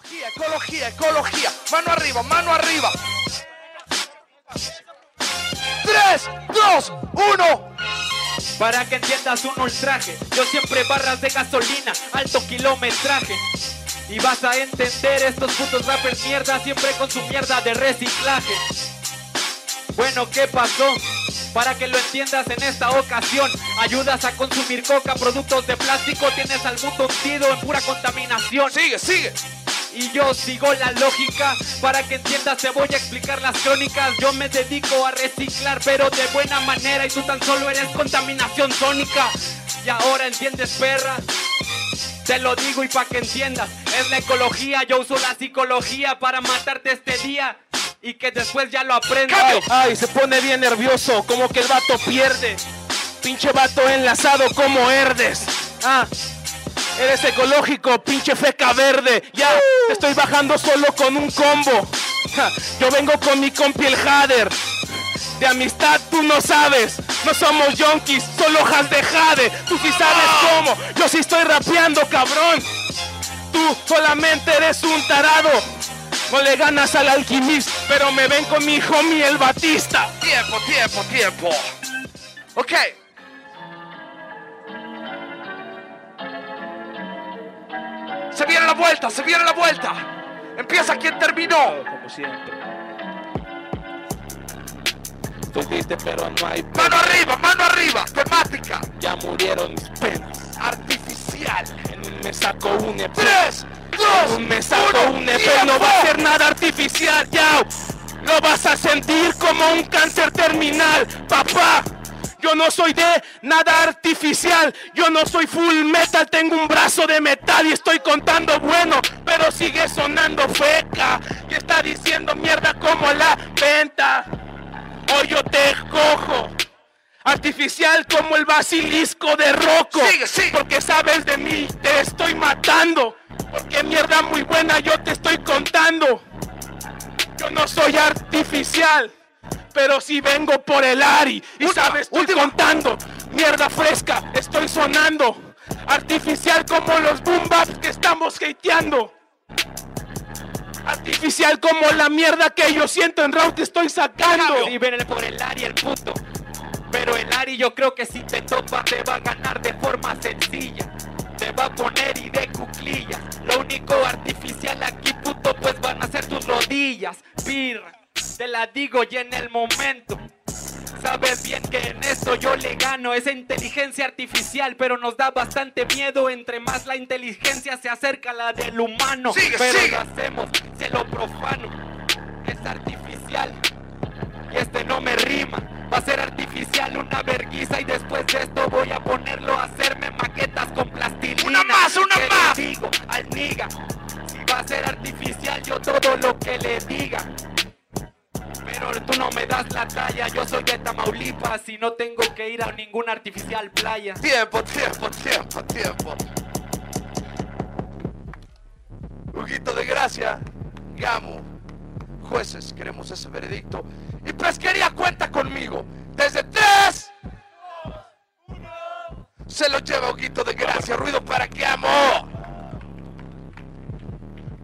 Ecología, ecología, ecología. Mano arriba, mano arriba. 3, 2, 1. Para que entiendas un ultraje, yo siempre barras de gasolina, alto kilometraje. Y vas a entender estos putos rappers mierda, siempre con su mierda de reciclaje. Bueno, ¿qué pasó? Para que lo entiendas en esta ocasión, ayudas a consumir coca, productos de plástico, tienes al mundo hundido en pura contaminación. Sigue, sigue. Y yo sigo la lógica para que entiendas te voy a explicar las crónicas Yo me dedico a reciclar pero de buena manera Y tú tan solo eres contaminación sónica Y ahora entiendes perra te lo digo y pa' que entiendas, es la ecología, yo uso la psicología para matarte este día y que después ya lo aprendas. Ay, se pone bien nervioso, como que el vato pierde. Pinche vato enlazado como herdes. Ah, eres ecológico, pinche feca verde. Ya, estoy bajando solo con un combo. Yo vengo con mi compi el Jader. De amistad tú no sabes. No somos yonkis, solo hojas de jade. Tú sí sabes cómo. Yo sí estoy rapeando, cabrón. Tú solamente eres un tarado. No le ganas al alquimista, pero me ven con mi homie el Batista. Tiempo, tiempo, tiempo. Ok. La vuelta, se viene la vuelta. Empieza quien terminó. Como siempre. Triste, pero no hay Mano arriba, mano arriba. Temática. Ya murieron mis penas. Artificial. En un me saco un EP. 3, 2, Un me saco un EP. No va a ser nada artificial, ya. Lo vas a sentir como un cáncer terminal, papá. Yo no soy de nada artificial, yo no soy full metal, tengo un brazo de metal y estoy contando bueno, pero sigue sonando feca y está diciendo mierda como la venta. Hoy yo te cojo. Artificial como el basilisco de Rocco. Sigue. Porque sabes de mí, te estoy matando. Porque mierda muy buena yo te estoy contando. Yo no soy artificial, pero si vengo por el Ari. Y Última, sabes, estoy última. contando. Mierda fresca, estoy sonando. Artificial como los boom baps que estamos hateando. Artificial como la mierda que yo siento en round que estoy sacando. Sí, viene por el Ari el puto. Pero el Ari yo creo que si te topa te va a ganar de forma sencilla. Te va a poner y de cuclillas. Lo único artificial aquí, puto, pues van a ser tus rodillas. Pirra, te la digo y en el momento. Sabes bien que en esto yo le gano esa inteligencia artificial, pero nos da bastante miedo entre más la inteligencia se acerca a la del humano. Sigue, pero sigue. lo hacemos, se lo profano. Es artificial y este no me rima. Va a ser artificial una verguiza y después de esto voy a ponerlo a hacerme maquetas con plastilina. Una más, una ¿Qué le más. digo al niga? Si va a ser artificial yo todo lo que le diga. Tú no me das la talla, yo soy de Tamaulipas y no tengo que ir a ninguna artificial playa. Tiempo, tiempo, tiempo, tiempo. Huguito de Gracia, Gamo, jueces, queremos ese veredicto. Y pesquería cuenta conmigo. Desde tres. Se lo lleva Huguito de Gracia. Ruido para que amo.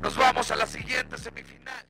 Nos vamos a la siguiente semifinal.